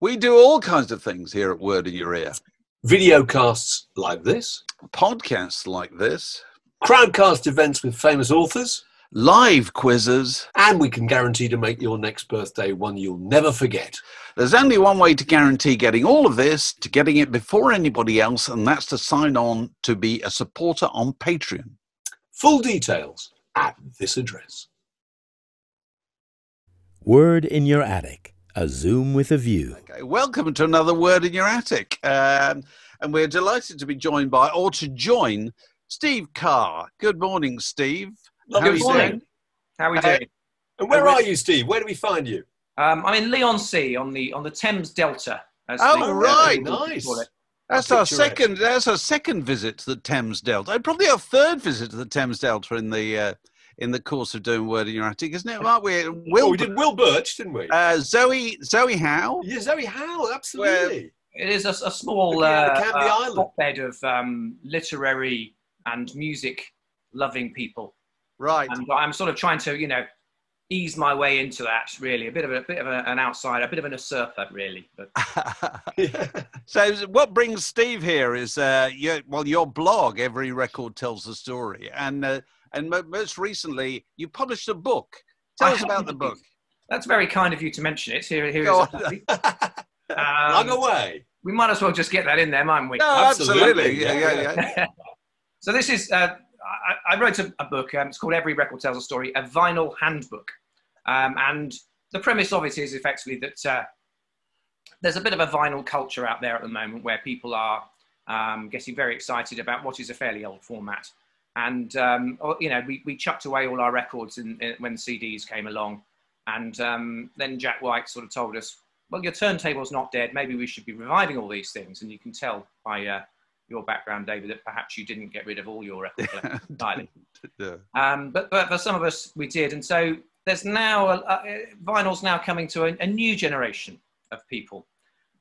We do all kinds of things here at Word in Your Ear. Video casts like this, Podcasts like this, crowdcast events with famous authors, live quizzes. and we can guarantee to make your next birthday one you'll never forget. There's only one way to guarantee getting all of this, to getting it before anybody else, and that's to sign on to be a supporter on Patreon. Full details at this address. Word in Your Attic, a Zoom with a view. Okay, welcome to another Word in Your Attic. Um, and we're delighted to be joined by, or to join, Steve Carr. Good morning, Steve. Lovely How are you doing? How are we Uh, doing? And where are you, Steve? Where do we find you? Um, I'm in Leigh-on-Sea on the on the Thames Delta. As Oh, the, right. people Nice. That's our second. That's our second visit to the Thames Delta. Probably our third visit to the Thames Delta in the uh, in the course of doing Word in Your Attic, isn't it? Aren't we? Well, Will, we did Will Birch, didn't we? uh, Zoe Zoe Howe. yeah, Zoe Howe, absolutely. It is a, a small Looking at uh, uh, Island. hotbed of um, literary and music loving people, Right. and I'm sort of trying to you know ease my way into that. Really, a bit of a, bit of a, an outsider, a bit of an usurper, really. But Yeah. so what brings Steve here is uh, your, well your blog. Every record tells a story, and uh, and mo- most recently you published a book. Tell I us about the book. that's very kind of you to mention it. Here, here is Go a on. copy. Lug Um, away. we might as well just get that in there, mightn't we? No, Absolutely, absolutely. Yeah, yeah, yeah, yeah. so this is uh, I, I wrote a, a book. Um, it's called Every Record Tells a Story, a vinyl handbook, um, and the premise of it is effectively that uh, there's a bit of a vinyl culture out there at the moment where people are um, getting very excited about what is a fairly old format, and um, you know we, we chucked away all our records in, in, when CDs came along, and um, then Jack White sort of told us, well, your turntable's not dead. Maybe we should be reviving all these things, and you can tell by uh, your background, David, that perhaps you didn't get rid of all your record collection entirely. Yeah. Um, but, but for some of us, we did. And so there's now, a, vinyl's now coming to a, a new generation of people.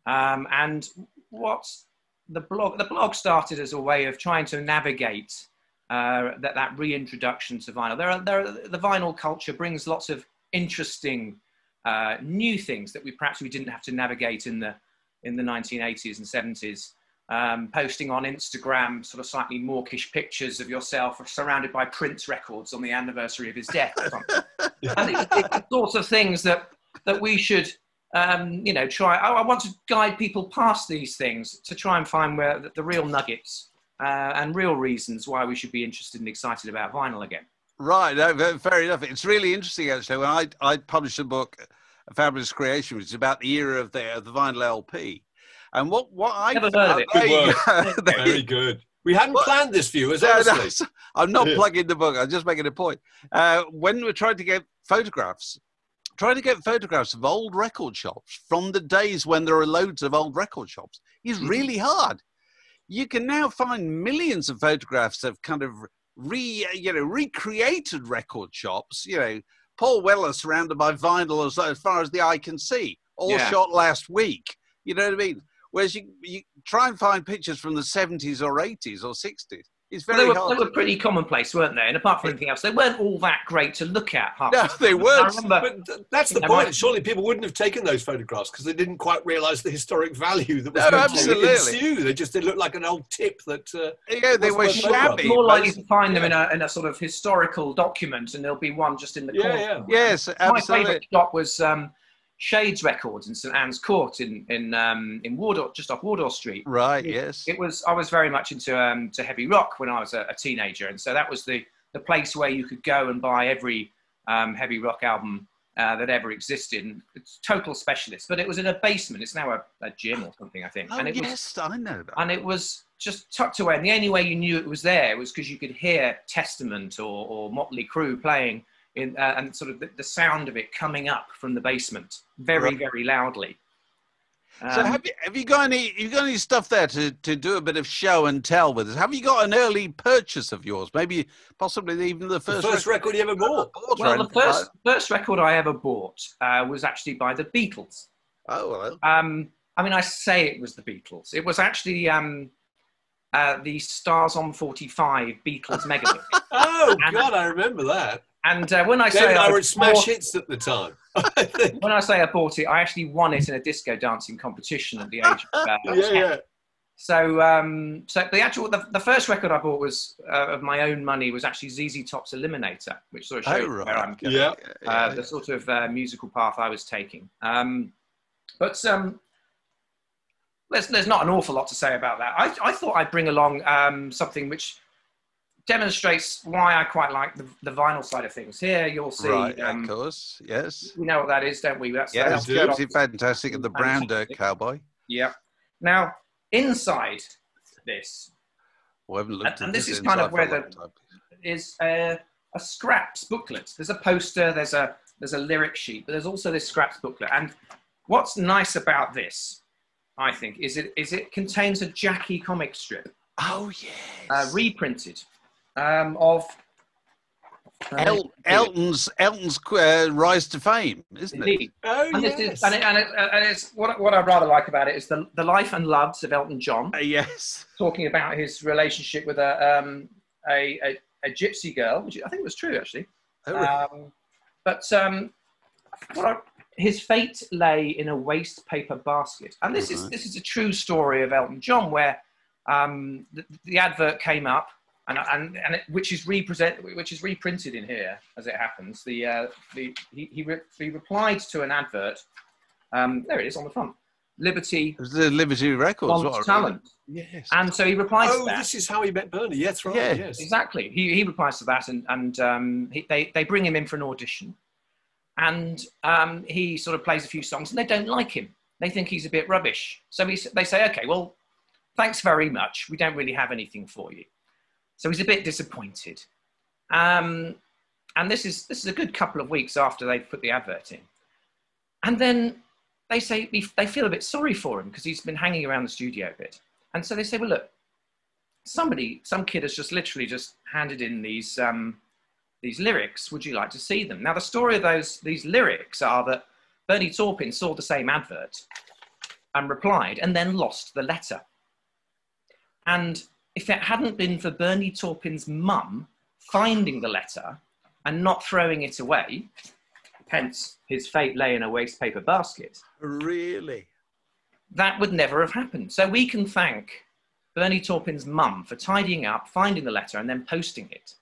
Um, and what's the blog? The blog started as a way of trying to navigate uh, that, that reintroduction to vinyl. There are, there are, the vinyl culture brings lots of interesting uh, new things that we perhaps we didn't have to navigate in the, in the 1980s and 70s um, posting on Instagram sort of slightly mawkish pictures of yourself surrounded by Prince records on the anniversary of his death or and it, it's the sorts of things that, that we should, um, you know, try. I, I want to guide people past these things to try and find where the, the real nuggets uh, and real reasons why we should be interested and excited about vinyl again. Right, no, fair enough. It's really interesting actually. When I I published a book, A Fabulous Creation, which is about the era of the of the vinyl LP, and what what I Never heard of it. There Good work. go. Very good. We hadn't What? planned this, viewers, No, no. I'm not Yeah. plugging the book. I'm just making a point. Uh, when we're trying to get photographs, trying to get photographs of old record shops from the days when there are loads of old record shops is Mhm. really hard. You can now find millions of photographs of kind of re, you know, recreated record shops. You know, Paul Weller surrounded by vinyl as, as far as the eye can see, all Yeah. shot last week. You know what I mean? Whereas you, you try and find pictures from the 70s or 80s or 60s. It's Well, they, were, hard. they were pretty commonplace, weren't they? And apart from anything else, they weren't all that great to look at. half No, they weren't. remember, But that's the point. right. Surely people wouldn't have taken those photographs because they didn't quite realise the historic value that was No, going absolutely. to ensue. They just they looked like an old tip that. Uh, Yeah, they were What's the photo? shabby. more likely to find them in a, in a sort of historical document, and there'll be one just in the Yeah, corner. yeah. Yes, absolutely. My favourite shop was um, Shades Records in St Anne's Court in in um, in Wardour, just off Wardour Street. Right, yes. It was I was very much into um, to heavy rock when I was a, a teenager, and so that was the the place where you could go and buy every um, heavy rock album uh, that ever existed. And it's total specialist, but it was in a basement. It's now a, a gym or something, I think. Oh, and it was yes, I know that. and it was just tucked away. And the only way you knew it was there was because you could hear Testament or, or Motley Crue playing, in, uh, and sort of the, the sound of it coming up from the basement very, Right. very loudly. so Um, have you have you got any you got any stuff there to, to do a bit of show and tell with us? Have you got an early purchase of yours? Maybe possibly even the the first, first, record you ever bought. bought well, the anything like first first record I ever bought uh, was actually by the Beatles. Oh well. Um, I mean, I say it was the Beatles. It was actually um, uh, the Stars on 45 Beatles Megamix. Oh And- God, I remember that. And uh, when I say and I I were Smash bought- Hits at the time. I. When I say I bought it, I actually won it in a disco dancing competition at the age of uh, Yeah, 10. yeah. So, um, so the actual the, the first record I bought was uh, of my own money was actually ZZ Top's Eliminator, which sort of shows Oh, right. where I'm okay. Yeah. uh, the sort of uh, musical path I was taking. Um, but um, there's, there's not an awful lot to say about that. I, I thought I'd bring along um, something which demonstrates why I quite like the, the vinyl side of things. Here you'll see, right, um, of course. Yes. we know what that is, don't we? That's Yes, that's Captain Fantastic and the Brown Dirt Cowboy. Yeah. Now, inside this We haven't looked And- and this is kind of inside for a where the- is a, a scraps booklet. There's a poster, there's a there's a lyric sheet, but there's also this scraps booklet. And what's nice about this, I think, is it is it contains a Jackie comic strip, Oh yes. uh, reprinted, um, of El- Elton's Elton's uh, rise to fame, isn't it? Oh, And, yes. it is, and, it, and, it, and it's what, what I rather like about it is the, the life and loves of Elton John, Uh, yes. talking about his relationship with a, um, a, a, a gypsy girl, which I think was true actually. Oh, really? Um, but um, what I, his fate lay in a waste paper basket, and this is Right. this is a true story of Elton John, where um, the, the advert came up, and and, and it, which is represent which is reprinted in here as it happens. The uh, the he he, re, he replied to an advert. Um, there it is on the front. Liberty it was the Liberty Records. what talent, Yes. and so he replies Oh, to that. this is how he met Bernie. Yes, right. Yeah. Yes. Exactly. He, he replies to that, and, and um, he, they, they bring him in for an audition. And um, he sort of plays a few songs, and they don't like him. They think he's a bit rubbish. So he, they say, okay, well, thanks very much. We don't really have anything for you. So he's a bit disappointed. Um, and this is, this is a good couple of weeks after they've put the advert in. And then they say they feel a bit sorry for him because he's been hanging around the studio a bit. And so they say, well, look, somebody, some kid has just literally just handed in these um, these lyrics. Would you like to see them? Now, the story of those these lyrics are that Bernie Taupin saw the same advert and replied, and then lost the letter. And if it hadn't been for Bernie Taupin's mum finding the letter and not throwing it away, hence his fate lay in a waste paper basket, really. that would never have happened. So we can thank Bernie Taupin's mum for tidying up, finding the letter, and then posting it.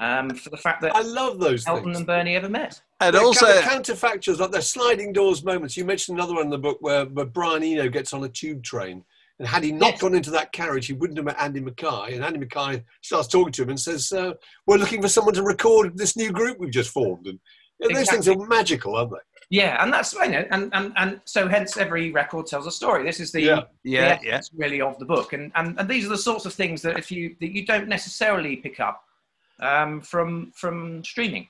Um, for the fact that I love those Elton things. and Bernie ever met. And They're also, kind of counterfactuals, like they're sliding doors moments. You mentioned another one in the book where, where Brian Eno gets on a tube train. And had he not Yes. gone into that carriage, he wouldn't have met Andy Mackay. And Andy Mackay starts talking to him and says, uh, We're looking for someone to record this new group we've just formed. And you know, those things are magical, aren't they? Yeah, and that's you know, and, and and so hence every record tells a story. This is the Yeah. the yeah, yeah. really of the book, and, and and these are the sorts of things that if you that you don't necessarily pick up um, from from streaming.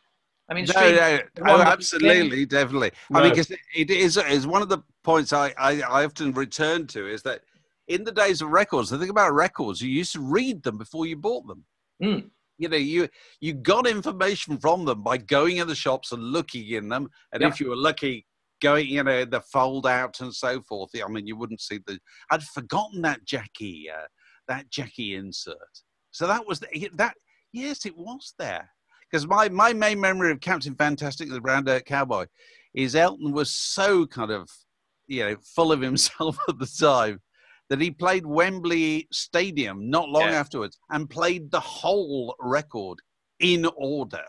I mean, No, streaming, no, the oh, one that- absolutely, definitely. I No. mean, 'cause it is, is one of the points I, I, I often return to is that in the days of records, the thing about records, you used to read them before you bought them. Mm. You know, you you got information from them by going in the shops and looking in them, and Yeah. if you were lucky, going, you know, the fold out and so forth. I mean, you wouldn't see the. I'd forgotten that Jackie, uh, that Jackie insert. So that was the, that. Yes, it was there because my my main memory of Captain Fantastic the Brown Dirt Cowboy is Elton was so kind of you know full of himself at the time that he played Wembley Stadium not long Yeah. afterwards and played the whole record in order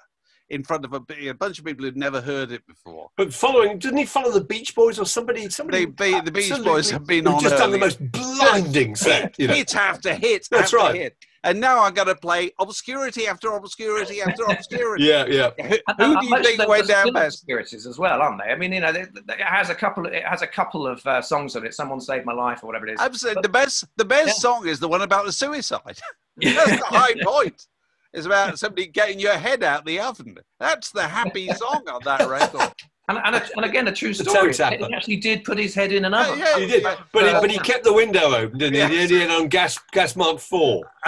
in front of a, a bunch of people who'd never heard it before. But following, didn't he follow the Beach Boys or somebody? somebody They, the Beach Boys have been on just done the most blinding set. You know? hit after hit That's after right. hit. And now I'm going to play obscurity after obscurity after obscurity. Yeah, yeah. Who, who do you think of went down still best? Conspiracies as well, aren't they? I mean, you know, they, they- it has a couple. It has a couple of uh, songs on it. Someone saved my life, or whatever it is. Absolutely. The best, the best Yeah. song is the one about the suicide. That's the high point. It's about somebody getting your head out the oven. That's the happy song on that record. And, and, and again, a true story. toe tapper. He actually did put his head in an oven. yeah. He did, but he, but he kept the window open, didn't he? Yes. He did on gas gas mark four.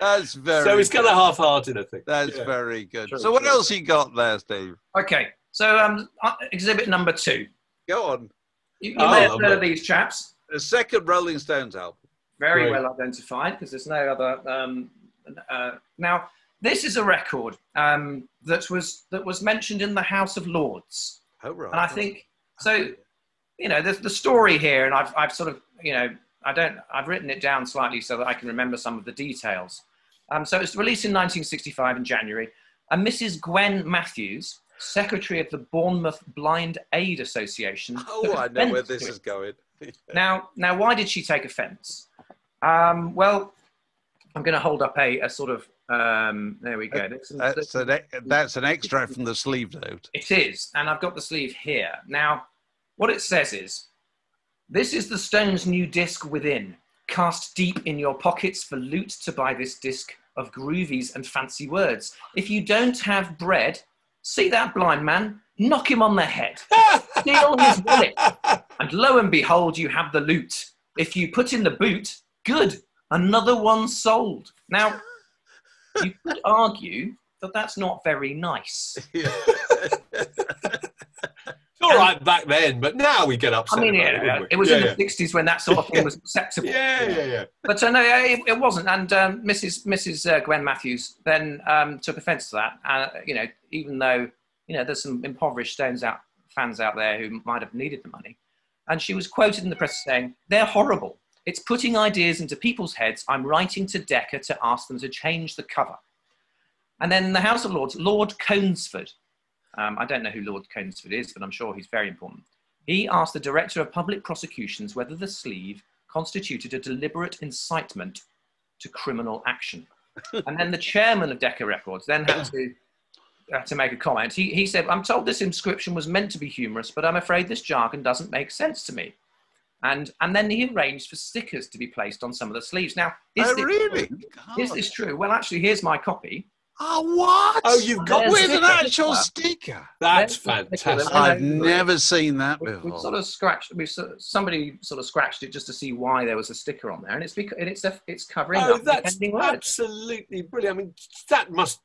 That's very. so he's kind of half-hearted, I think. That's Yeah. very good. True, so what true. else he got there, Steve? Okay, so um, uh, exhibit number two. Go on. You, you Oh, may have heard of these chaps. The second Rolling Stones album. Very Great. well identified because there's no other. Um, uh, now, this is a record um, that was that was mentioned in the House of Lords, Oh, right. and I think so. You know, there's the story here, and I've I've sort of you know I don't I've written it down slightly so that I can remember some of the details. Um, so it's released in 1965 in January, and Mrs. Gwen Matthews, secretary of the Bournemouth Blind Aid Association. Oh, I know where this it. is going. Now, now, why did she take offence? Um, well, I'm going to hold up a, a sort of. Um, there we go. This is- That's an, e- that's an extract from the sleeve note. It is, and I've got the sleeve here. Now, what it says is this is the Stones' new disc within. Cast deep in your pockets for loot to buy this disc of groovies and fancy words. If you don't have bread, see that blind man, knock him on the head, steal his wallet, and lo and behold, you have the loot. If you put in the boot, good, another one sold. Now, you could argue that that's not very nice. It's all right back then, but now we get upset. I mean, yeah, it, it was yeah, in yeah. the 60s when that sort of thing was acceptable. Yeah, yeah, yeah. But uh, no, it, it wasn't. And um, Mrs. Mrs. Uh, Gwen Matthews then um, took offence to that. Uh, you know, even though you know there's some impoverished Stones out fans out there who might have needed the money, and she was quoted in the press saying, "They're horrible. It's putting ideas into people's heads. I'm writing to Decca to ask them to change the cover." And then the House of Lords, Lord Conesford. Um, I don't know who Lord Conesford is, but I'm sure he's very important. He asked the Director of Public Prosecutions whether the sleeve constituted a deliberate incitement to criminal action. and then the chairman of Decca Records then had to, had to make a comment. He, he said, I'm told this inscription was meant to be humorous, but I'm afraid this jargon doesn't make sense to me. And, and then he arranged for stickers to be placed on some of the sleeves. Now, is, Oh, this, really? is this true? Well, actually, here's my copy. Oh, what? Oh, you've got There's with an actual sticker. That's There's a sticker. fantastic. I I've never seen that We- We've sort of scratched. We've sort of- somebody sort of scratched it just to see why there was a sticker on there, and it's because and it's a, it's covering Oh, up the that's pending words. absolutely brilliant. I mean, that must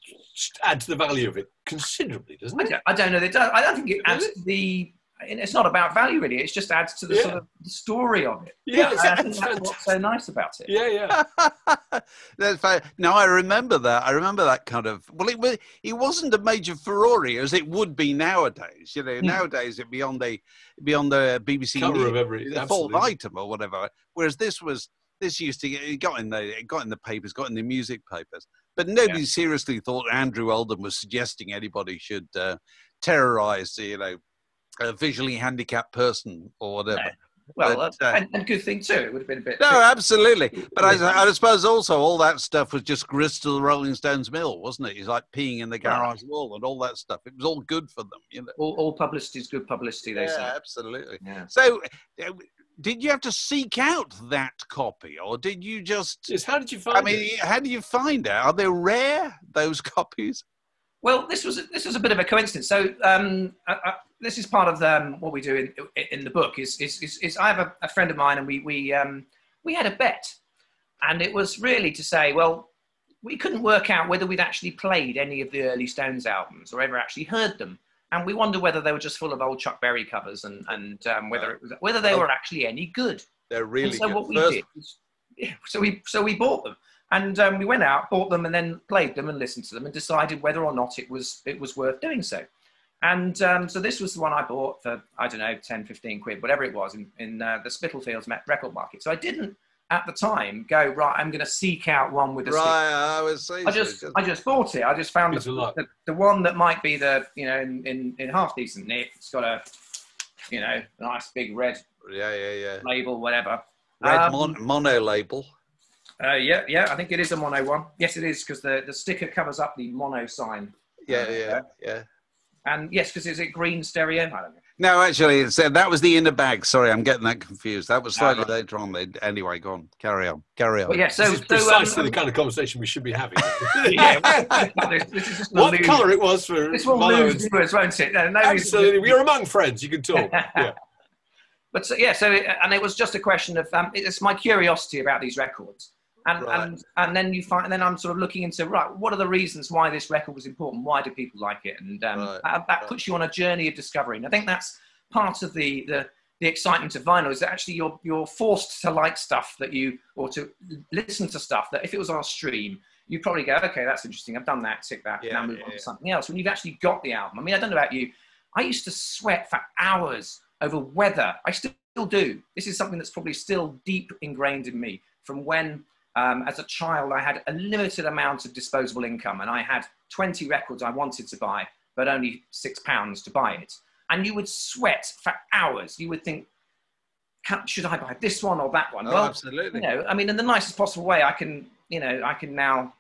add to the value of it considerably, doesn't I it? don't, I don't know. That does, I don't think it adds to the. And It's not about value really. It just adds to the Yeah. sort of the story of it. Yeah, And that's that's what's so nice about it. Yeah, yeah. That's fine. Now I remember that. I remember that kind of. Well, it was. It wasn't a major Ferrari as it would be nowadays. You know, Hmm. nowadays it'd be on the be on the BBC Cover News, of every- the full item or whatever. Whereas this was this used to get it got in the it got in the papers, got in the music papers. But nobody seriously thought Andrew Oldham was suggesting anybody should uh, terrorise, you know, a visually handicapped person or whatever. No. Well, But, uh, uh, and, and good thing too. It would have been a bit. No, absolutely. But I, I suppose also all that stuff was just grist to the Rolling Stones mill, wasn't it? He's like peeing in the garage wall and all that stuff. It was all good for them, you know. all, all publicity is good publicity. They Yeah, say. absolutely. Yeah. So, uh, did you have to seek out that copy, or did you just? Just how did you find I mean, it? how do you find out? Are they rare those copies? Well, this was this was a bit of a coincidence. So um, I, I, this is part of um, what we do in in the book. Is is, is, is I have a, a friend of mine, and we we um, we had a bet, and it was really to say, well, we couldn't work out whether we'd actually played any of the early Stones albums or ever actually heard them, and we wonder whether they were just full of old Chuck Berry covers, and and um, whether it was whether they were actually any good. They're really And so good. what we First- did, was, yeah, so we so we bought them, and um, we went out, bought them, and then played them and listened to them, and decided whether or not it was it was worth doing so. And um, so this was the one I bought for I don't know 10, 15 quid, whatever it was, in, in uh, the Spitalfields record market. So I didn't at the time go right. I'm going to seek out one with a Right, stick. I was saying. I just I just bought it. I just found the, the, the one that might be the you know in, in, in half decent nick. It's got a you know nice big red yeah, yeah, yeah. label, whatever. Red Um, mon- mono label. Uh, yeah, yeah, I think it is a mono one. Yes, it is because the, the sticker covers up the mono sign. Yeah, Uh, yeah, yeah. And yes, because is it green stereo? I don't know. No, actually, it's, uh, that was the inner bag. Sorry, I'm getting that confused. That was slightly Ah, right. later on. They, anyway, go on. Carry on. Carry on. But yeah, so, this is so precisely um, the kind of conversation we should be having. yeah, this, this is what illusion. colour it was for This will lose and- viewers, won't it? No, no Absolutely, we are among friends. You can talk. Yeah. But so, yeah, so it, and it was just a question of um, it's my curiosity about these records, and Right. and and then you find, and then I'm sort of looking into right, what are the reasons why this record was important? Why do people like it? And um, Right, that, that puts you on a journey of discovery. And I think that's part of the the the excitement of vinyl is that actually you're you're forced to like stuff that you or to listen to stuff that if it was on a stream you probably go, okay, that's interesting. I've done that, tick that, Yeah, now move yeah, on yeah. to something else. When you've actually got the album, I mean, I don't know about you. I used to sweat for hours over weather. I still do. This is something that's probably still deep ingrained in me from when, um, as a child, I had a limited amount of disposable income and I had 20 records I wanted to buy, but only six pounds to buy it. And you would sweat for hours. You would think, can, should I buy this one or that one? Oh, absolutely. you know, I mean, in the nicest possible way, I can, you know, I can now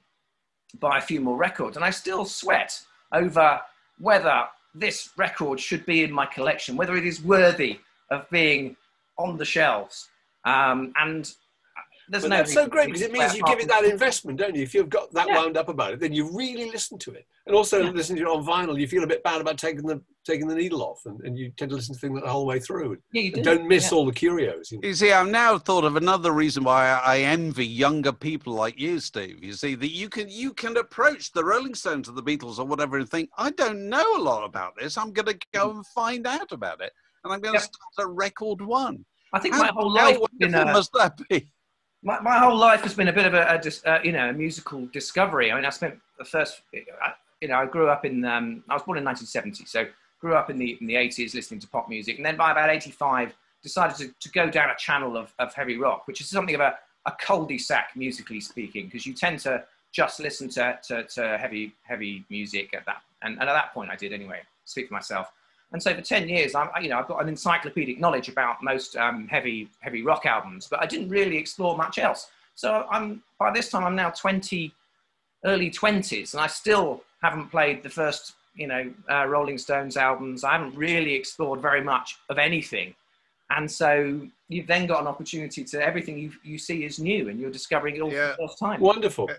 buy a few more records, and I still sweat over whether this record should be in my collection, whether it is worthy of being on the shelves. Um, and there's But no. that's so great because it means you give it that investment, don't you? If you've got that Yeah. wound up about it, then you really listen to it. And also Yeah. listen to it on vinyl, you feel a bit bad about taking the taking the needle off, and, and you tend to listen to things the whole way through. from- Yeah, you And do. don't miss Yeah. all the curios. You know? You see, I've now thought of another reason why I I envy younger people like you, Steve. You see that you can you can approach the Rolling Stones or the Beatles or whatever and think, I don't know a lot about this. I'm going to go mm. and find out about it, and I'm going to start at record one. I think How, my whole how life has been wonderful a, must that be? My, my whole life has been a bit of a, a uh, you know a musical discovery. I mean, I spent the first, you know, I grew up in. Um, I was born in 1970, so grew up in the in the 80s listening to pop music, and then by about 85, decided to, to go down a channel of, of heavy rock, which is something of a, a cul-de-sac musically speaking, because you tend to just listen to, to, to heavy heavy music at that, and, and at that point I did anyway. Speak for myself. And so for 10 years, I'm, you know, I've got an encyclopedic knowledge about most um, heavy, heavy rock albums, but I didn't really explore much else. So I'm, by this time, I'm now 20, early 20s, and I still haven't played the first, you know, uh, Rolling Stones albums. I haven't really explored very much of anything. And so you've then got an opportunity to everything you, you see is new and you're discovering it all Yeah. for the first time. Wonderful.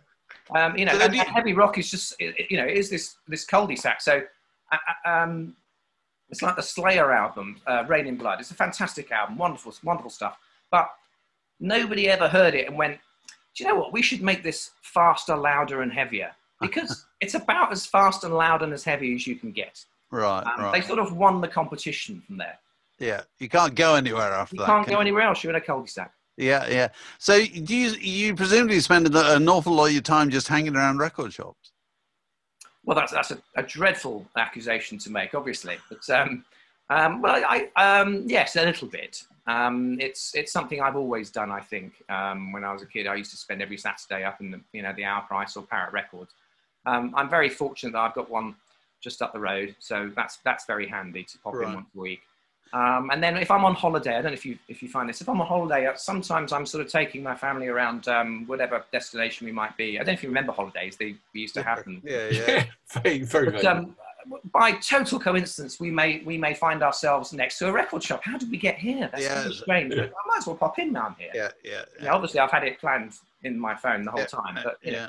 Um, you know, So and, you- heavy rock is just, it- it- you know, it is this this cul-de-sac. So, uh, uh, um, it's like the Slayer album, uh, Reign in Blood. It's a fantastic album, wonderful, wonderful stuff. But nobody ever heard it and went, "Do you know what? We should make this faster, louder, and heavier." Because it's about as fast and loud and as heavy as you can get. Right, Um, right. They sort of won the competition from there. yeah, you can't go anywhere after You that. can't can go you? anywhere else. You're in a cul-de-sac. Yeah, yeah. So do you you presumably spend an- an awful lot of your time just hanging around record shops? Well, that's that's a, a dreadful accusation to make, obviously. But um, um, well, I, um, yes, a little bit. Um, it's it's something I've always done. I think um, when I was a kid, I used to spend every Saturday up in the you know the Our Price or Parrot Records. Um, I'm very fortunate that I've got one just up the road, so that's that's very handy to pop Right. in once a week. Um, and then if I'm on holiday, I don't know if you if you find this. If I'm on holiday, uh, sometimes I'm sort of taking my family around um, whatever destination we might be. I don't know if you remember holidays; they we used to have them. Yeah, Yeah, yeah. very, very, But um, by total coincidence, we may we may find ourselves next to a record shop. How did we get here? That's Yeah, really strange. yeah. I might as well pop in now I'm here. yeah, yeah, You know, obviously, I've had it planned in my phone the whole Yeah, time. But you know,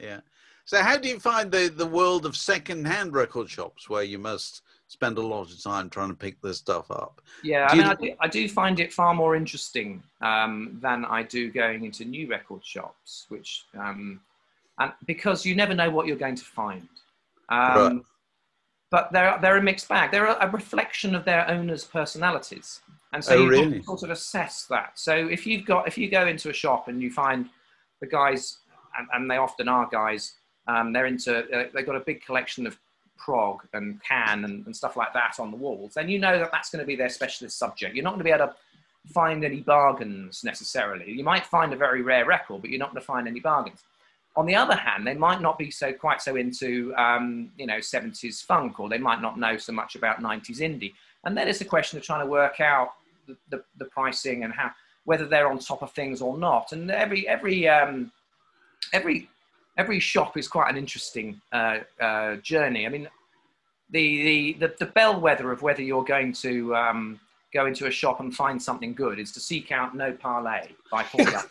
yeah, yeah. So how do you find the the world of second-hand record shops where you must spend a lot of time trying to pick this stuff up? yeah, I Do mean, you- I do, I do find it far more interesting um, than I do going into new record shops, which um, and because you never know what you're going to find. Um, Right. But they're they're a mixed bag. They're a, a reflection of their owners' personalities, and so Oh, you really? sort of assess that. So if you've got if you go into a shop and you find the guys, and, and they often are guys, um, they're into uh, they've got a big collection of prog and can and, and stuff like that on the walls, then you know that that's going to be their specialist subject. You're not going to be able to find any bargains necessarily. You might find a very rare record, but you're not going to find any bargains. On the other hand, they might not be so quite so into um, you know 70s funk, or they might not know so much about 90s indie. And then it's a question of trying to work out the, the, the pricing and how whether they're on top of things or not. And every every um, every every shop is quite an interesting uh, uh, journey. I mean, the, the the the bellwether of whether you're going to um, go into a shop and find something good is to seek out No Parlez by Paul.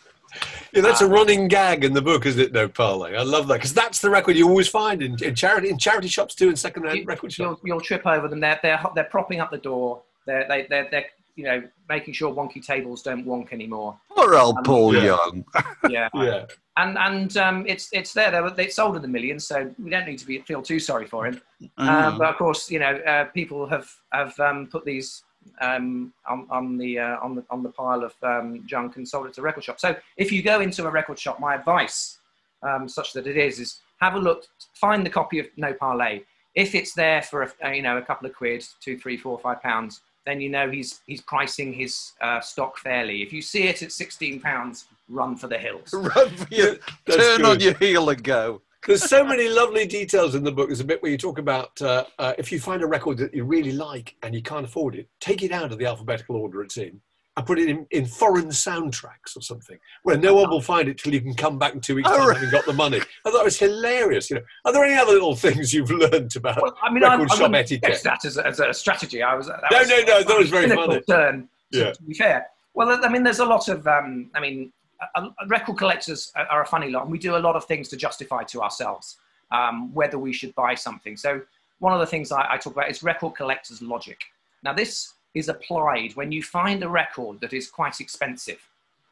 Yeah, that's a Um, running gag in the book, isn't it? No Parlez. I love that because that's the record you always find in, in charity in charity shops too, and second-hand You- record shops. you'll, you'll trip over them. They're, they're, they're propping up the door. They're, they, they're, they're, you know, making sure wonky tables don't wonk anymore. Poor old Um, Paul yeah. Young. Yeah. Yeah, And, and um, it's, it's there. They, they sold in the millions, so we don't need to be, feel too sorry for him. Mm. Um, but of course, you know, uh, people have, have um, put these um, on, on, the, uh, on, the, on the pile of um, junk and sold it to a record shop. So if you go into a record shop, my advice um, such that it is, is have a look, find the copy of No Parlez. If it's there for a, uh, you know a couple of quid, two, three, four, five pounds, then you know he's he's pricing his uh, stock fairly. If you see it at sixteen pounds, run for the hills. Run for your, That's turn on your heel and go. There's so many lovely details in the book. There's a bit where you talk about uh, uh, if you find a record that you really like and you can't afford it, take it out of the alphabetical order it's in and put it in, in foreign soundtracks or something, where no one will find it till you can come back in two weeks' Oh, time right. having got the money. I thought it was hilarious. You know, are there any other little things you've learned about Well, I mean, I, I record shop etiquette? that as a, as a strategy. I was No, was no, no, that was very funny. Turn, to, Yeah. to be fair. Well, I mean, there's a lot of. Um, I mean, a record collectors are, are a funny lot, and we do a lot of things to justify to ourselves um, whether we should buy something. So one of the things I, I talk about is record collectors' logic. Now, this is applied when you find a record that is quite expensive.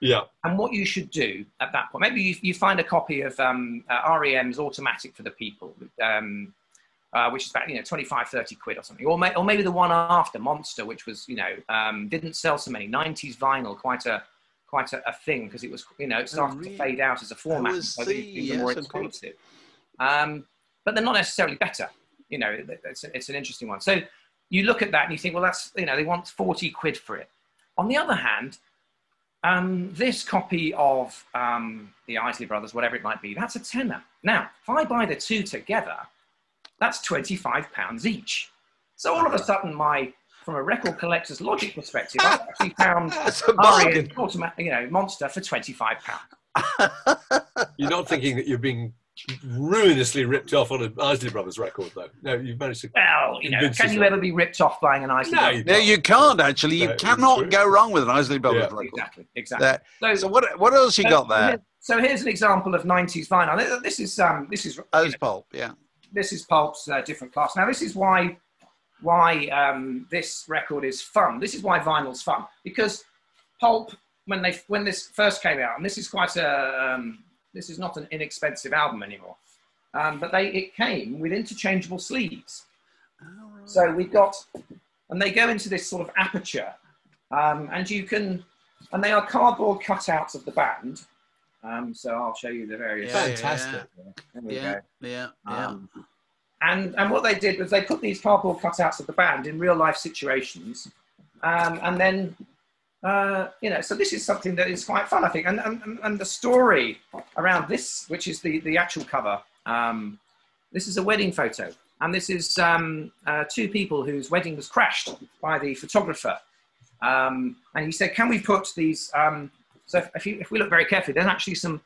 Yeah, And what you should do at that point, maybe you, you find a copy of um, uh, REM's Automatic for the People, um, uh, which is about, you know, 25, 30 quid or something. Or, may, or maybe the one after, Monster, which was, you know, um, didn't sell so many. 90s vinyl, quite a quite a, a thing because it was, you know, it started really? to fade out as a format. was so the- these things are more yes, of course. expensive. Um, but they're not necessarily better. You know, it's, it's an interesting one. So you look at that and you think, well, that's, you know, they want 40 quid for it. On the other hand, um, this copy of um, the Isley Brothers, whatever it might be, that's a tenner. Now, if I buy the two together, that's twenty-five pounds each. So all of a sudden, my from a record collector's logic perspective, I actually found That's a automatic, you know, Monster for twenty-five pounds. you're not thinking that you're being ruinously ripped off on an Isley Brothers record, though. No, you've managed to. Well, you know, Convince can you ever be ripped off buying an Isley No, Brothers? you No, you can't actually. You No, cannot go wrong with an Isley Brothers Yeah. record. Exactly, exactly. So, So what? What else you so got there? So here's an example of '90s vinyl. This is um, this is O's pulp. Yeah. this is Pulp's uh, different class. Now, this is why why um, this record is fun. This is why vinyl's fun because Pulp, when they when this first came out, and this is quite a um, this is not an inexpensive album anymore, um, but they it came with interchangeable sleeves. So we've got, and they go into this sort of aperture, um, and you can, and they are cardboard cutouts of the band. Um, so I'll show you the various. Yeah, Fantastic. There we Yeah. go. Yeah. Yeah. Um, and and what they did was they put these cardboard cutouts of the band in real life situations, um, and then uh, you know, so this is something that is quite fun, I think. And and, and- the story around this, which is the the actual cover, um, this is a wedding photo, and this is um, uh, two people whose wedding was crashed by the photographer. Um, and he said, "Can we put these?" Um, so if, if, you, if we look very carefully, there's actually some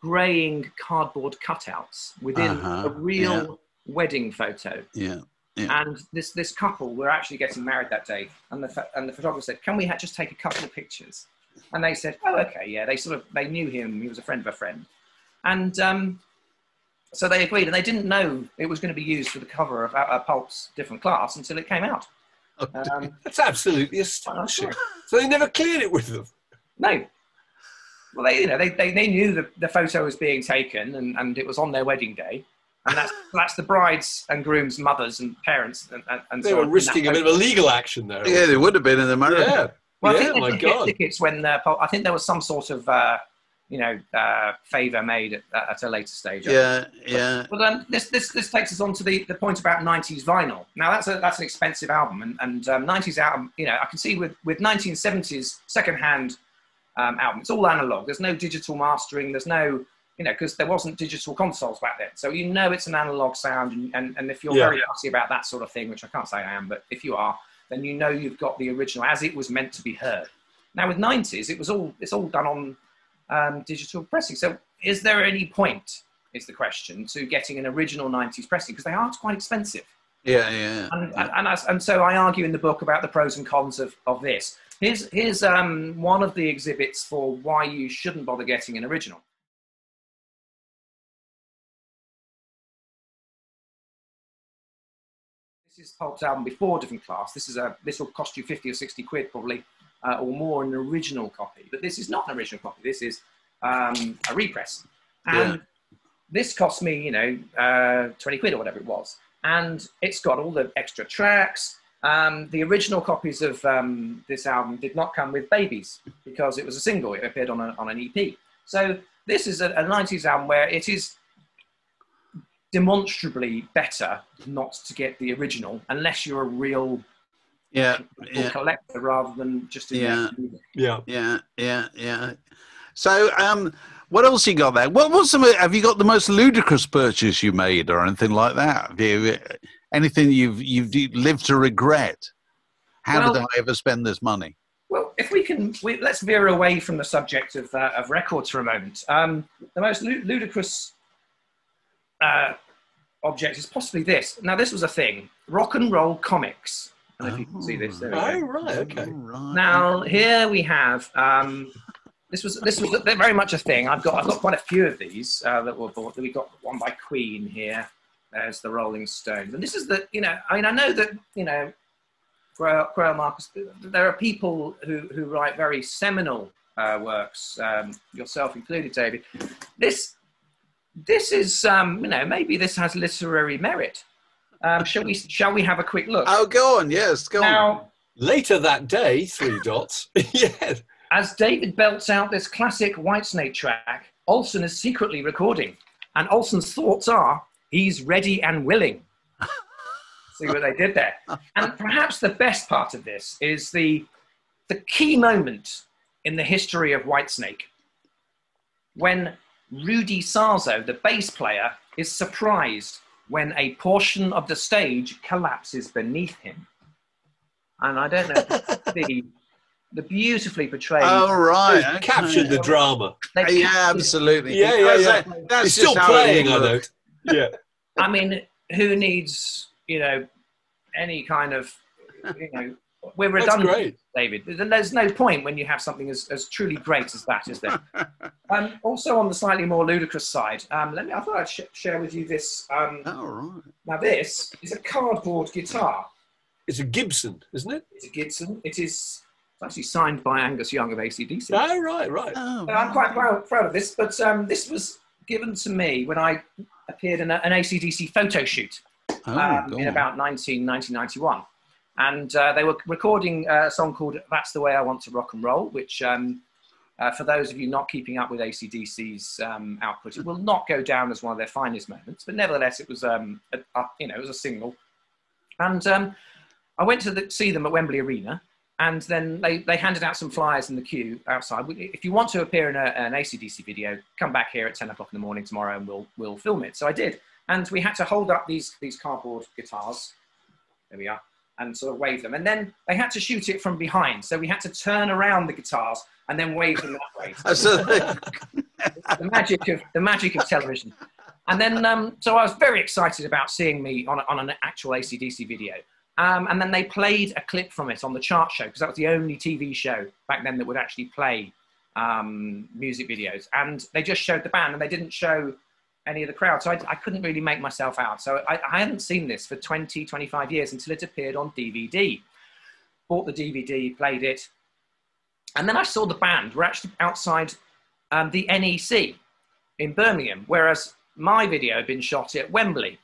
greying cardboard cutouts within Uh-huh, a real wedding photo. Yeah. And this this couple were actually getting married that day, and the and the photographer said, "Can we ha- just take a couple of pictures?" And they said, "Oh, okay, yeah." They sort of they knew him; he was a friend of a friend, and um, so they agreed. And they didn't know it was going to be used for the cover of uh, Pulp's different class until it came out. Um, That's absolutely astonishing. So they never cleared it with them. no, well, they you know they they, they knew the, the photo was being taken, and, and it was on their wedding day. And that's, that's the bride's and groom's mothers and parents. And, and, and They so were on risking a bit of a legal action there. Yeah, they would have been in America. Yeah. Well, I yeah, think they my did get God. tickets when uh, Pul- I think there was some sort of uh, you know uh, favour made at, at a later stage. Yeah. Yeah. But um, this, this this takes us on to the, the point about '90s vinyl. Now that's a that's an expensive album, and, and um, '90s album. You know, I can see with with 1970s secondhand um, album, it's all analog. There's no digital mastering. There's no you know because there wasn't digital consoles back then, so you know it's an analog sound. And and, and if you're Yeah. very fussy about that sort of thing, which I can't say I am, but if you are, then you know you've got the original as it was meant to be heard. Now with 90s, it was all it's all done on um, digital pressing. So is there any point? Is the question to getting an original 90s pressing because they are quite expensive. Yeah. Yeah. And, and, and, as, and so I argue in the book about the pros and cons of, of this. Here's, here's um, one of the exhibits for why you shouldn't bother getting an original. This is Pulp's album before Different Class. This is a this will cost you 50 or 60 quid probably uh, or more an original copy. But this is not an original copy. This is um, a repress. And Yeah. this cost me, you know, uh, 20 quid or whatever it was. And it's got all the extra tracks. Um, the original copies of um, this album did not come with babies because it was a single. It appeared on, a, on an EP. So this is a, a 90s album where it is demonstrably better not to get the original unless you're a real Yeah, yeah, collector rather than just a Yeah. Yeah. yeah, yeah, yeah. So, um, what else you got there? What what's some? Have you got the most ludicrous purchase you made, or anything like that? Have you anything you've you've lived to regret? How did I ever spend this money? Well, if we can, we, let's veer away from the subject of, uh, of records for a moment. Um, the most lu- ludicrous uh, object is possibly this. Now, this was a thing rock and roll comics. I don't know if you can see this. There we Oh, go. right. Okay. All right. Now, here we have. Um, this was this was they're very much a thing. I've got I've got quite a few of these uh, that were bought. We got one by Queen here. There's the Rolling Stones, and this is the you know I mean I know that you know Greil, Greil Marcus. There are people who who write very seminal uh, works, um, yourself included, David. This this is um, you know maybe this has literary merit. Um, shall we shall we have a quick look? oh, go on. Yes, go on. now, Later that day, three dots. yeah. As David belts out this classic Whitesnake track, Olson is secretly recording, and Olson's thoughts are he's ready and willing. See what they did there. And perhaps the best part of this is the, the key moment in the history of Whitesnake when Rudy Sarzo, the bass player, is surprised when a portion of the stage collapses beneath him. And I don't know the, the beautifully portrayed. Oh, right. Okay. captured the drama. they Yeah, captured- absolutely. Yeah, yeah, yeah. that- That's It's still playing, I know. Yeah. I mean, who needs, you know, any kind of, you know, we're That's redundant, great. David. There's no point when you have something as, as truly great as that, is there? um, also, on the slightly more ludicrous side, um, let me. I thought I'd sh- share with you this. Um, Oh, right. now, this is a cardboard guitar. It's a Gibson, isn't it? It's a Gibson. It is it's actually signed by Angus Young of ACDC. Oh, right, right. Oh, And I'm quite proud, proud of this, but um, this was given to me when I appeared in a, an ACDC photo shoot. oh, um, in about 19, 1991. And uh, they were recording a song called That's the Way I Want to Rock and Roll, which, um, uh, for those of you not keeping up with ACDC's um, output, it will not go down as one of their finest moments. But nevertheless, it was, um, a, a, you know, it was a single. And um, I went to the, see them at Wembley Arena. And then they, they handed out some flyers in the queue outside. If you want to appear in a, an ACDC video, come back here at 10 o'clock in the morning tomorrow and we'll, we'll film it. So I did and we had to hold up these these cardboard guitars. There we are, and sort of wave them, and then they had to shoot it from behind. So we had to turn around the guitars and then wave them that way. The magic of the magic of television. And then, um, so I was very excited about seeing me on, on an actual ACDC video. Um, and then they played a clip from it on the chart show because that was the only TV show back then that would actually play um, music videos. And they just showed the band and they didn't show any of the crowd. So I, I couldn't really make myself out. So I, I hadn't seen this for 20, 25 years until it appeared on DVD. Bought the DVD, played it. And then I saw the band were actually outside um, the NEC in Birmingham, whereas my video had been shot at Wembley.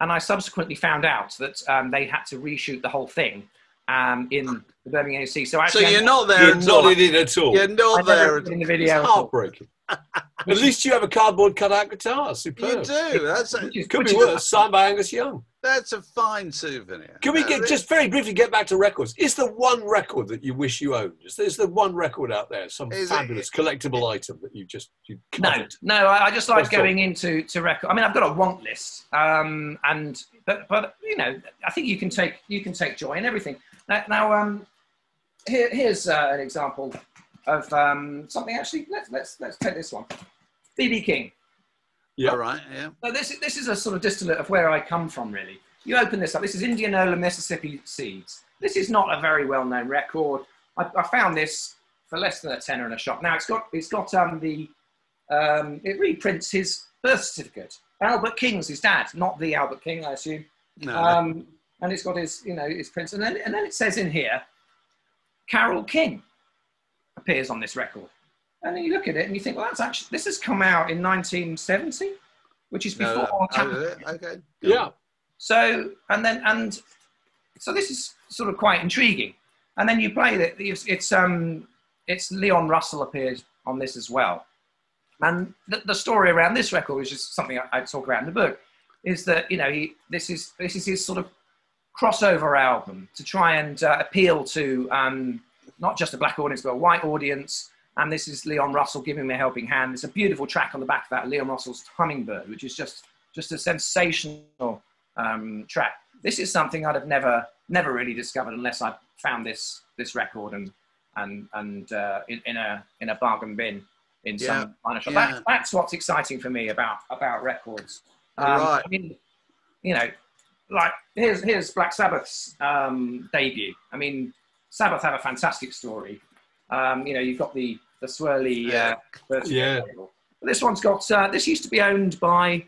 And I subsequently found out that um, they had to reshoot the whole thing um, in the Birmingham NEC. So, actually, so you're not there You're not in it at all. You're I not never there. in the It's video. at all. heartbreaking. At least you have a cardboard cutout guitar. Superb. You do. That's a, is- Could which be worse. Signed by Angus Young. that's a fine souvenir. Can we get is- just very briefly get back to records? Is there one record that you wish you owned? Is there, is there one record out there, some Is it- fabulous collectible item that you just you No, covet? no, I, I just like That's all. going into to record. I mean, I've got a want list, um, and but but you know, I think you can take you can take joy in everything. Now, now um, here, here's uh, an example of um, something. Actually, let's let's let's take this one. BB King. Yeah. All right. Yeah. So this this is a sort of distillate of where I come from, really. You open this up. This is Indianola, Mississippi Seeds. This is not a very well-known record. I, I found this for less than a tenner in a shop. Now it's got it's got um, the um, it reprints his birth certificate. Albert King's his dad, not the Albert King, I assume. No, no. Um, and it's got his you know his prints, and then and then it says in here, Carole King appears on this record. And then you look at it and you think, well, that's actually this has come out in 1970, which is before no. Tap- Oh, is? Okay. Yeah. so, and then, and so this is sort of quite intriguing. And then you play it, it's, it's, um, it's Leon Russell appears on this as well. And the, the story around this record, which is something I, I talk about in the book, is that you know he this is this is his sort of crossover album to try and uh, appeal to um, not just a black audience but a white audience. And this is Leon Russell giving me a helping hand. It's a beautiful track on the back of that, Leon Russell's Hummingbird, which is just just a sensational um, track. This is something I'd have never never really discovered unless I found this this record and and and uh, in, in a in a bargain bin in Yeah, some minor shop. yeah. That, that's what's exciting for me about about records. Um, Right. I mean, you know, like here's here's Black Sabbath's um, debut. I mean, Sabbath have a fantastic story. Um, you know, you've got the the swirly. Uh, version Yeah. of. But this one's got. Uh, this used to be owned by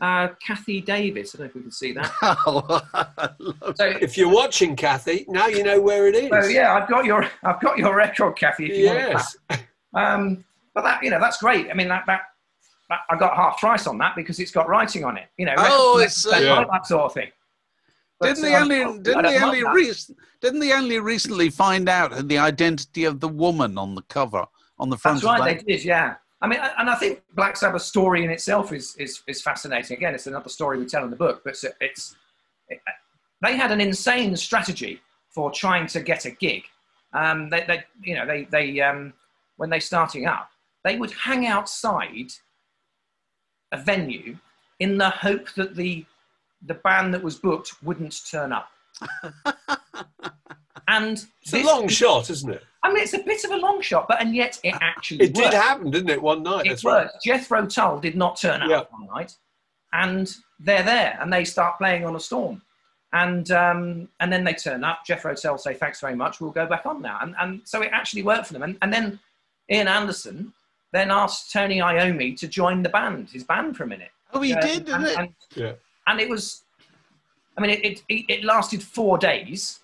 uh, Kathy Davis. I don't know if we can see that. Oh, So, If you're watching, Kathy, now you know where it is. so yeah, I've got your I've got your record, Kathy. If you want it Yes. Um, but that you know that's great. I mean that, that that I got half price on that because it's got writing on it. You know, Oh, record it's, collectors uh, like that sort of thing. Didn't they um, only I didn't they only didn't they only recently find out the identity of the woman on the cover on the front That's right, of they did. Yeah, I mean, and I think Black Sabbath's story in itself is is, is fascinating. Again, it's another story we tell in the book, but it's, it's it, they had an insane strategy for trying to get a gig. Um, they, they, you know, they they um, when they starting up, they would hang outside a venue in the hope that the the band that was booked wouldn't turn up. and It's a long shot, isn't it? I mean, it's a bit of a long shot, but and yet it actually It did happen, didn't it? One night. It That's right. worked. Jethro Tull did not turn up Yeah. one night, and they're there, and they start playing on a storm, and um, and then they turn up. Jethro Tull say thanks very much. We'll go back on now, and and so it actually worked for them. And and then Ian Anderson then asked Tony Iommi to join the band, his band for a minute. Oh, he Uh, did, didn't and, it? And, Yeah. And it was, I mean, it it, it it lasted four days.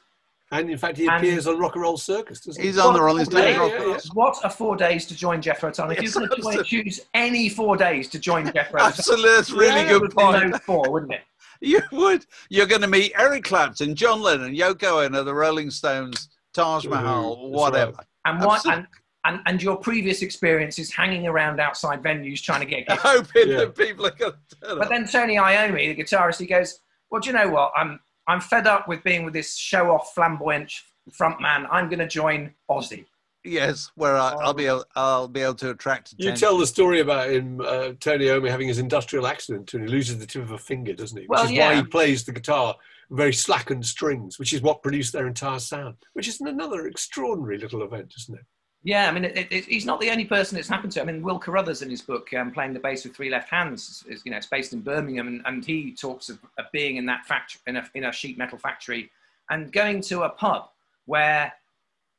And in fact, he And- appears on Rock and Roll Circus, doesn't he? He's on the What Rolling a Stones. Yeah, yeah, yeah. What a four days to join Jethro Tull. If Yes, you're going absolutely. choose any four days to join Jethro Tull, Absolutely, that's really Yeah, it good would point. those four, wouldn't it? You would. You're going to meet Eric Clapton, John Lennon, Yoko Ono, the Rolling Stones, Taj Mahal, that's whatever. And what and, and and your previous experience is hanging around outside venues trying to get gigs. Hoping Yeah. that people are going to turn But up. then Tony Iommi, the guitarist, he goes, "Well, do you know what? I'm I'm fed up with being with this show-off, flamboyant front man. I'm going to join Ozzy." Yes, where I, I'll be able, I'll be able to attract You tell the story about him, uh, Tony Iommi, having his industrial accident and he loses the tip of a finger, doesn't he? Which Well, is yeah. why he plays the guitar very slackened strings, which is what produced their entire sound. Which is another extraordinary little event, isn't it? Yeah, I mean, it, it, he's not the only person it's happened to. I mean, Will Carruthers in his book, um, playing the bass with three left hands, is, you know, it's based in Birmingham, and, and he talks of, of being in that factory, in a, in a sheet metal factory, and going to a pub where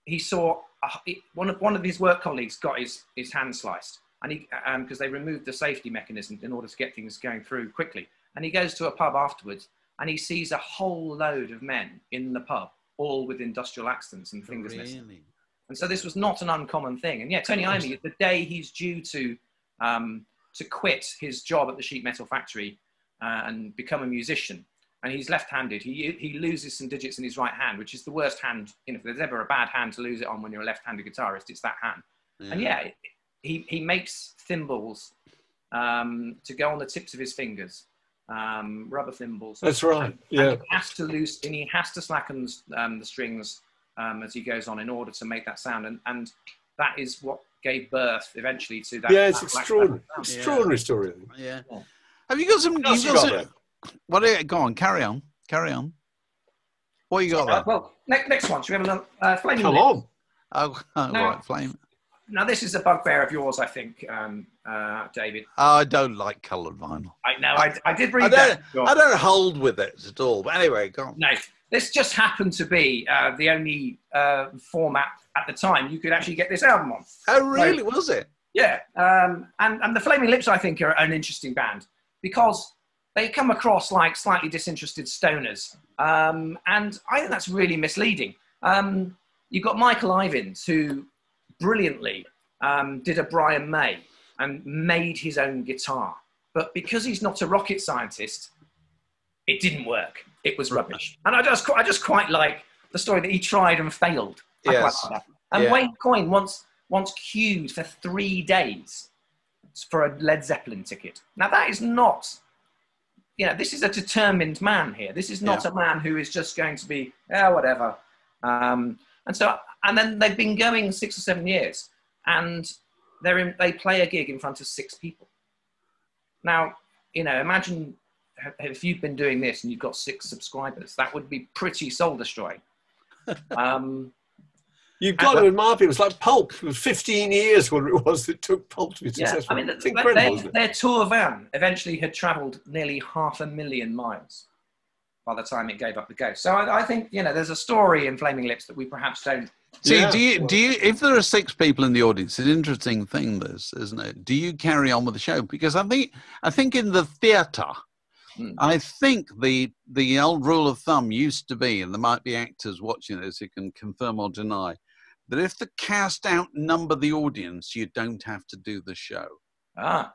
he saw uh, he- one of one of his work colleagues got his his hand sliced, and he because they removed the safety mechanism in order to get things going through quickly, and he goes to a pub afterwards, and he sees a whole load of men in the pub, all with industrial accidents and fingers missing. Really? And so this was not an uncommon thing. And yeah, Tony Iommi, the day he's due to um, to quit his job at the sheet metal factory uh, and become a musician, and he's left-handed, he he loses some digits in his right hand, which is the worst hand. You know, if there's ever a bad hand to lose it on when you're a left-handed guitarist, it's that hand. And yeah, he he makes thimbles um, to go on the tips of his fingers, um, rubber thimbles. That's right. And Yeah. he has to loose and he has to slacken um, the strings um, as he goes on in order to make that sound, and and that is what gave birth eventually to that. Yeah, it's that Black extraordinary. Sabbath sound. Extraordinary story. Yeah. Yeah. Have you got some? What else you you got got some what? Are, go on, carry on, carry on. What you got Uh, well, next, next one. Should we have a little uh, flaming Come Lips? on. Oh, oh No. right, flame. Now this is a bugbear of yours, I think, um, uh, David. Oh, I don't like coloured vinyl. I know I, I did I read don't. that. I don't hold with it at all. But anyway, go on. No, this just happened to be uh, the only uh, format at the time you could actually get this album on. Oh, really? Was it? Yeah, um, and and the Flaming Lips, I think, are an interesting band because they come across like slightly disinterested stoners, um, and I think that's really misleading. Um, you've got Michael Ivins, who brilliantly um, did a Brian May and made his own guitar, but because he's not a rocket scientist, it didn't work. It was rubbish, and I just I just quite like the story that he tried and failed. I quite Yes. like that. And Yeah. Wayne Coyne once once queued for three days for a Led Zeppelin ticket. Now that is not, you know, this is a determined man here. This is not Yeah. a man who is just going to be, yeah, whatever. Um, and so, and then they've been going six or seven years, and they're in, they play a gig in front of six people. Now, you know, imagine if you've been doing this and you've got six subscribers, that would be pretty soul destroying. um, You've got And- to admire people. It's like Pulp. It was 15 years what it was that took Pulp to be successful. yeah, successful. I mean, it's incredible, their, isn't it? their tour van eventually had travelled nearly half a million miles by the time it gave up the ghost. So I, I think you know there's a story in Flaming Lips that we perhaps don't. See, Yeah. do you do you if there are six people in the audience, it's an interesting thing, this isn't it? Do you carry on with the show? Because I think I think in the theatre, Hmm. I think the the old rule of thumb used to be, and there might be actors watching this who can confirm or deny, that if the cast outnumber the audience, you don't have to do the show. Ah,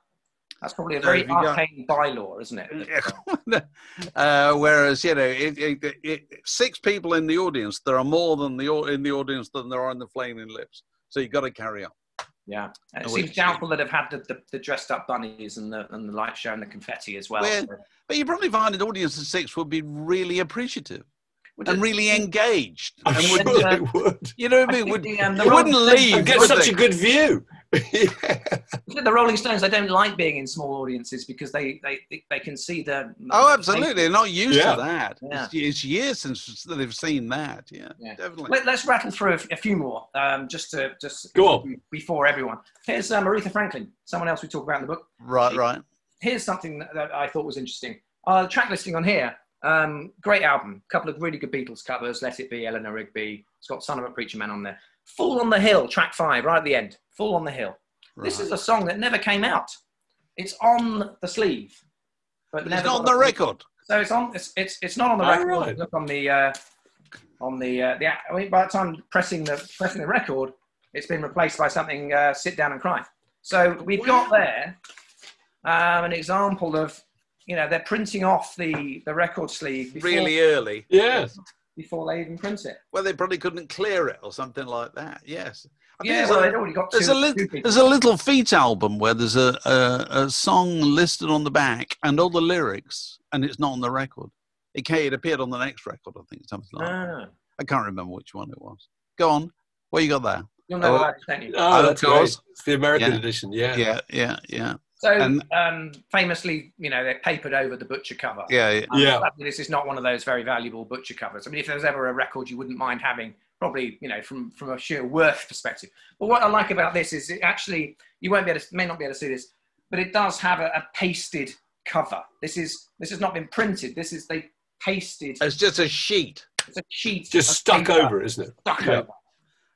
that's probably a So very you got- arcane bylaw, isn't it? uh, whereas you know, it, it, it, six people in the audience, there are more than the in the audience than there are in the flaming lips. So you've got to carry on. Yeah, it seems doubtful that they've had the, the, the dressed up bunnies and the and the light show and the confetti as well. Well, But you probably find an audience of six would be really appreciative Would and it- really engaged. I'm and sure would, uh, they would. you know what I I mean? think Would, the, um, the they Rolling wouldn't leave. And get would such they? a good view. The Rolling Stones, they don't like being in small audiences because they they, they can see the. Oh, absolutely. They're not used Yeah. to that. Yeah. It's, it's years since they've seen that. Yeah, Yeah. definitely. Let, us rattle through a, a few more, um, just to just Go on. before everyone. Here's um, Aretha Franklin, someone else we talk about in the book. Right, right. Here's something that, I thought was interesting. Uh, track listing on here, um, great album, a couple of really good Beatles covers. Let It Be, Eleanor Rigby. It's got Son of a Preacher Man on there. Fool on the Hill, track five, right at the end. Fool on the Hill. This is a song that never came out. It's on the sleeve, but But never it's not on the record. So it's on. It's it's, it's not on the Oh, record. right. Look on the uh, on the uh, the. I mean, by the time pressing the pressing the record, it's been replaced by something. Uh, Sit down and cry. So we've got there um, an example of you know they're printing off the the record sleeve before, Really early. Yeah. before they even print it. Well, they probably couldn't clear it or something like that. Yes. I think Yeah, there's well, a- they'd already got. There's a, little, people. there's a Little Feat album where there's a, a, a song listed on the back and all the lyrics, and it's not on the record. It, ca- it appeared on the next record, I think, something like that. Ah, I can't remember which one it was. Go on. What you got there? you'll know Oh. about you? Oh, Oh, that's of course. great. It's the American Yeah. edition. Yeah. Yeah, yeah, yeah, So and- um, famously, you know, they're papered over the butcher cover. yeah. yeah. Um, Yeah. This is not one of those very valuable butcher covers. I mean, if there was ever a record you wouldn't mind having, probably, you know, from, from a sheer worth perspective. But what I like about this is it actually, you won't be able to, may not be able to see this, but it does have a, a pasted cover. This is, this has not been printed. This is, they pasted, It's just a sheet. it's a sheet. Just stuck paper over it, isn't it? stuck Yeah. over.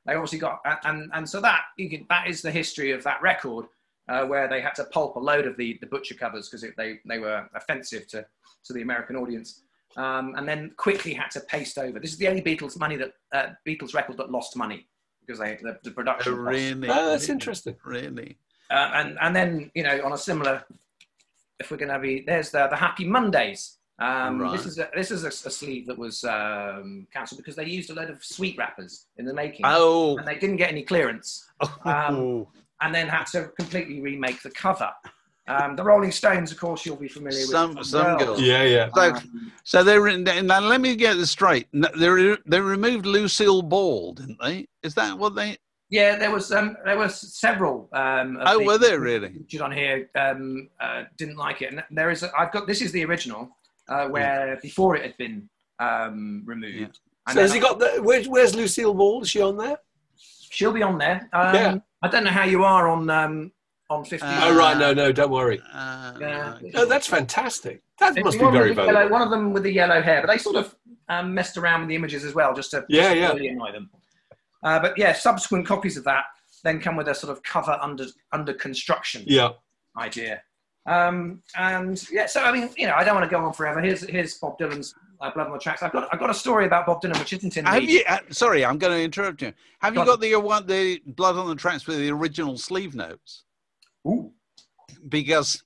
They obviously got, and, and so that, you can, that is the history of that record. Uh, where they had to pulp a load of the, the butcher covers because they, they were offensive to, to the American audience um, and then quickly had to paste over. This is the only Beatles money that uh, Beatles record that lost money because they the, the Oh, production. costs. really? Oh, that's interesting. Really? Uh, and and then you know on a similar, if we're going to be there's the the Happy Mondays. Um, Right. This is a, this is a, a sleeve that was um, cancelled because they used a load of sweet wrappers in the making, Oh. and they didn't get any clearance, Um, oh. And then had to completely remake the cover. Um, the Rolling Stones, of course, you'll be familiar Some- with. some well. girls. Yeah, yeah. So, Um, so they re- now let me get this straight. They re- they removed Lucille Ball, didn't they? Is that what they? Yeah, there was um, there was several. Um, of Oh, the- were there really? featured on here um, uh, didn't like it, and there is. A, I've got this is the original uh, where before it had been um, removed. And So has then he got the? Where, where's Lucille Ball? Is she on there? She'll be on there. Um, Yeah. I don't know how you are on um, on fifty. Uh, oh right, no, no, don't worry. Uh, Yeah. okay. Oh, that's fantastic. That There's must be one very valuable. yellow, one of them with the yellow hair, but they sort of um, messed around with the images as well, just to Yeah, just yeah. really annoy them. Uh, but yeah, subsequent copies of that then come with a sort of cover under under construction. Yeah. idea. Um, and yeah, so I mean, you know, I don't want to go on forever. Here's here's Bob Dylan's uh, Blood on the Tracks. I've got I've got a story about Bob Dylan which isn't in Have the. you? Uh, sorry, I'm going to interrupt you. Have you got the uh, one the blood on the tracks with the original sleeve notes? Ooh. Because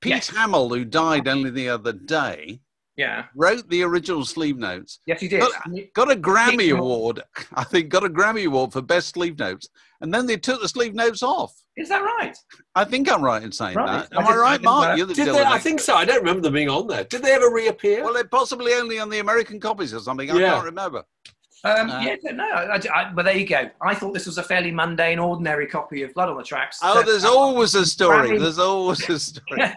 Pete Yes. Hamill, who died only the other day, Yeah. wrote the original sleeve notes, Yes, he did. Well, got a Grammy Kicked award. I think got a Grammy award for best sleeve notes, and then they took the sleeve notes off. Is that right? I think I'm right in saying Right. that. Am I, I right, Mark? You're the Did deal they? I think so. I don't remember them being on there. Did they ever reappear? Well, they're possibly only on the American copies or something. I Yeah. can't remember. Um, Uh, yeah, no, I, I- but there you go. I thought this was a fairly mundane, ordinary copy of Blood on the Tracks. Oh, That- there's always a story. There's always a story.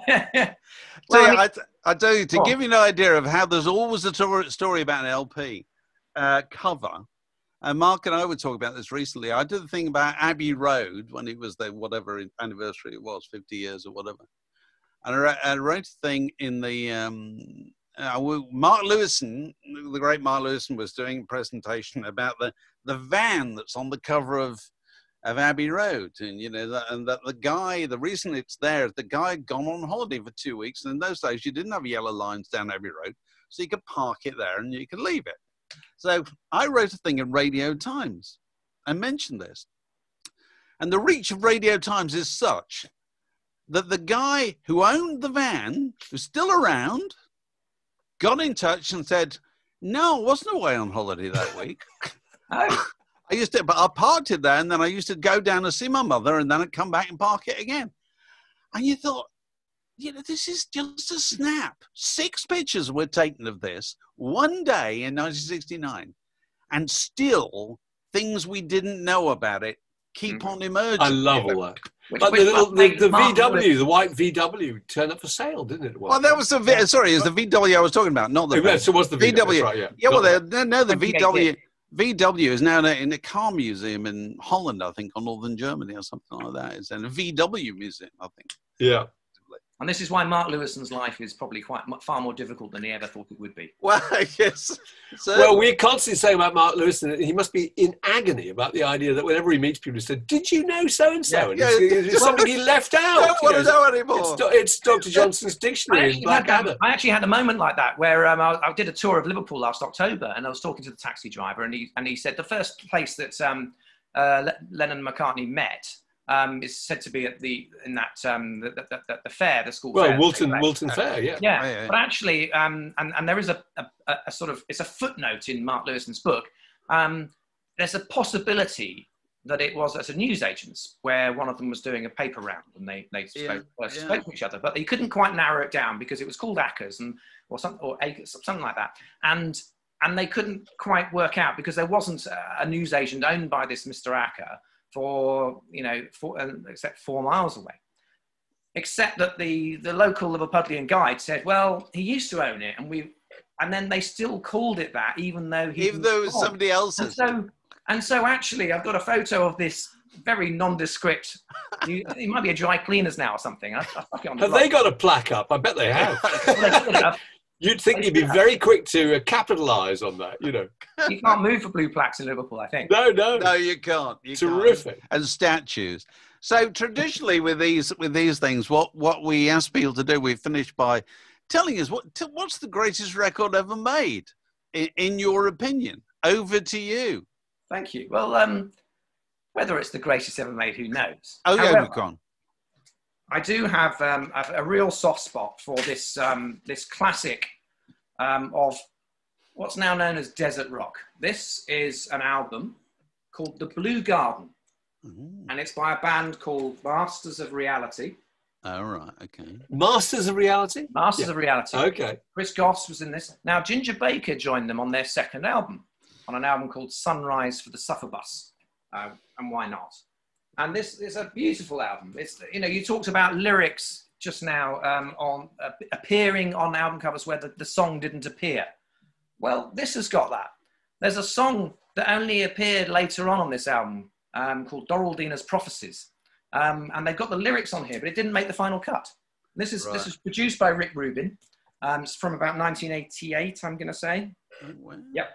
Well, I you, mean- I, I tell you, to Oh. give you an idea of how there's always a tor- story about an LP uh, cover. And Mark and I were talking about this recently. I did the thing about Abbey Road when it was the whatever anniversary it was, 50 years or whatever. And I, wrote- I wrote a thing in the um, uh, Mark Lewisohn, the great Mark Lewisohn, was doing a presentation about the the van that's on the cover of of Abbey Road, and you know, that, and that the guy, the reason it's there is the guy had gone on holiday for two weeks, and in those days you didn't have yellow lines down Abbey Road, so you could park it there and you could leave it. So I wrote a thing in Radio Times and mentioned this, and the reach of Radio Times is such that the guy who owned the van, who's still around, got in touch and said, "No, I wasn't away on holiday that week." oh, I used to, but I parked it there, and then I used to go down and see my mother, and then I'd come back and park it again. And you thought, you know, this is just a snap. Six pictures were taken of this one day in 1969, and still things we didn't know about it keep mm. on emerging. I love all that. which, Like the, little, the, the VW, the white VW, turned up for sale, didn't it? Well, that was the v- sorry, it was the VW I was talking about, not the. Yes, it was the VW. VW. That's right, yeah. Yeah, well, Got no, no, the VW VW is now in a, car museum in Holland, I think, or northern Germany or something like that. It's in a VW museum, I think. yeah. And this is why Mark Lewisohn's life is probably quite far more difficult than he ever thought it would be. Well, yes. So, Well, we're constantly saying about Mark Lewisohn and he must be in agony about the idea that whenever he meets people, he said, "Did you know so and so?" And Yeah, it's, yeah. it's something he left out. Don't want to know it's, anymore. do- it's Dr. Johnson's I dictionary in actually, had Blackadder. that, I actually had a moment like that where um, I, I did a tour of Liverpool last October, and I was talking to the taxi driver, and he and he said the first place that um, uh, Lennon and McCartney met um, is said to be at the in that um, the, the, the, the fair, the school Well, fair. Woolton, Right. Woolton Fair, yeah. Yeah, Yeah, yeah. but actually, um, and, and there is a, a, a sort of, it's a footnote in Mark Lewisohn's book. Um, there's a possibility that it was as a newsagents where one of them was doing a paper round and they, they Yeah, spoke, uh, yeah. spoke to each other, but they couldn't quite narrow it down because it was called Ackers and, or, some, or Acres, something like that. And, and they couldn't quite work out because there wasn't a, a newsagent owned by this Mr. Acker for, you know, for, uh, except four miles away except that the the local Liverpudlian guide said, "Well, he used to own it, and we," and then they still called it that, even though he even though it was gone. somebody And else's. so, and so, actually, I've got a photo of this very nondescript. you, it might be a dry cleaners now or something. I, I stuck on the Have blog. they got a plaque up? I bet they have. Well, they could have. You'd think you'd be very quick to uh, capitalise on that, you know. You can't move for blue plaques in Liverpool, I think. No, no. No, you can't. You can't. Terrific. and statues. So traditionally, with these with these things, what what we ask people to do, we finish by telling us what t- what's the greatest record ever made, in, in your opinion. Over to you. Thank you. Well, um, whether it's the greatest ever made, who knows? Oh yeah, However, Macron. I do have um, a, a real soft spot for this um, this classic um, of what's now known as desert rock. This is an album called The Blue Garden, Ooh. and it's by a band called Masters of Reality. All right. Okay. Masters of Reality? Masters Yeah. of Reality. Okay. Chris Goss was in this. Now Ginger Baker joined them on their second album, on an album called Sunrise for the Suffer Bus, uh, and why not? And this is a beautiful album. It's you know you talked about lyrics just now um, on uh, appearing on album covers where the, the song didn't appear. Well, this has got that. There's a song that only appeared later on on this album um, called Doraldina's Prophecies, um, and they've got the lyrics on here, but it didn't make the final cut. This is Right. this is produced by Rick Rubin. Um, it's from about 1988, I'm going to say. Oh, wow. Yep.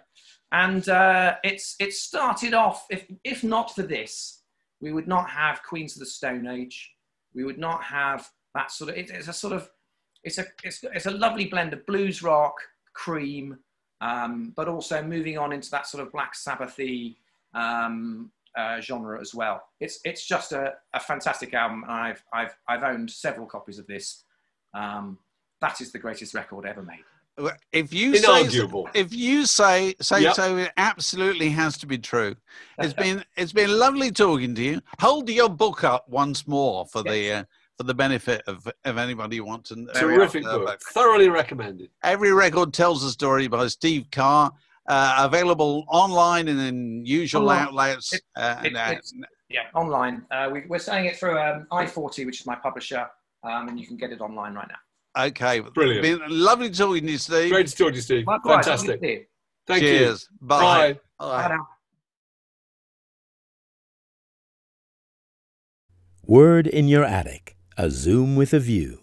And uh, it's it started off. If if not for this, we would not have Queens of the Stone Age. We would not have that sort of. It, it's a sort of. It's a it's, it's a lovely blend of blues rock, cream, um, but also moving on into that sort of Black Sabbathy um, uh, genre as well. It's it's just a, a fantastic album. and I've I've I've owned several copies of this. Um, that is the greatest record ever made. If you say so, if you say say Yep. so, it absolutely has to be true. It's Okay. been it's been lovely talking to you. Hold your book up once more for the uh, for the benefit of of anybody who wants to. There. Terrific Uh, book. Thoroughly recommended. Every record tells a story by Steve Carr. Uh, available online and in usual Online. outlets. It- uh, it- and, uh, Yeah, online. Uh, we, we're selling it through um, i40, which is my publisher, um, and you can get it online right now. Okay, Brilliant. Been lovely talking to you, Steve. Great to talk to you, Steve. Likewise, Fantastic. good to you. Thank you. Cheers. Bye. Bye. Bye. Bye. Word in Your Attic, a Zoom with a View.